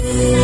Yeah.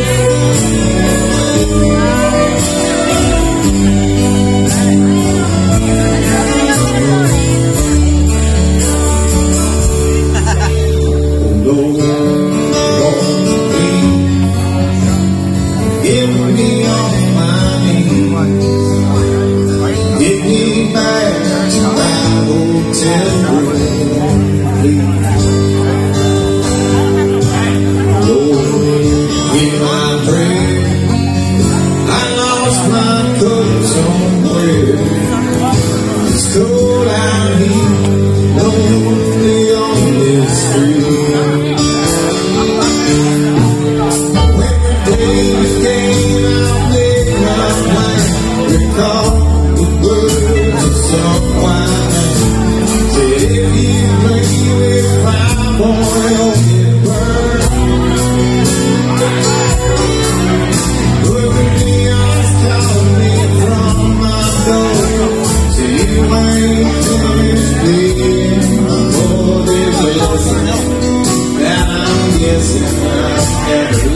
is in us every.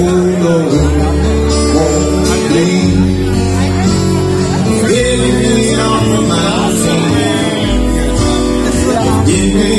Oh Lord, won't me all for my sin. Me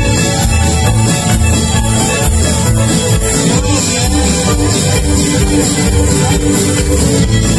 I'm sorry.